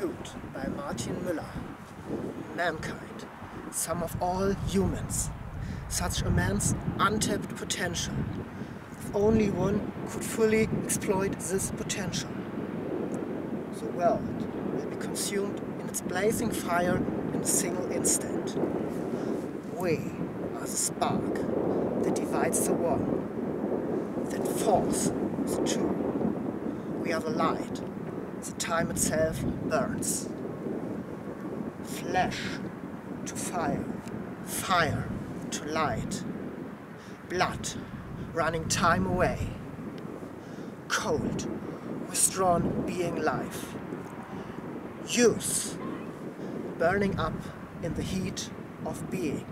by Martin Müller. Mankind, sum of all humans, such immense untapped potential. If only one could fully exploit this potential. The world will be consumed in its blazing fire in a single instant. We are the spark that divides the one, that force the two. We are the light, the time itself burns. Flesh to fire, fire to light, blood running time away, cold, withdrawn being life, youth burning up in the heat of being.